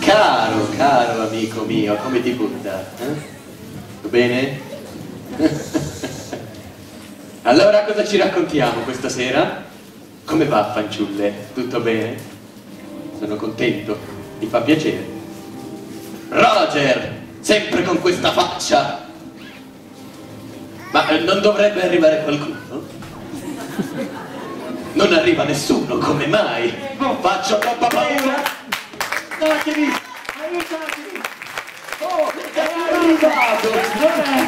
Caro, caro amico mio, come ti butta? Eh? Bene? allora cosa ci raccontiamo questa sera? Come va fanciulle? Tutto bene? Sono contento, mi fa piacere. Roger, sempre con questa faccia. Ma eh, non dovrebbe arrivare qualcuno? Non arriva nessuno, come mai? Faccio troppa paura! Aiutatemi! Aiutatemi! Oh, è arrivato!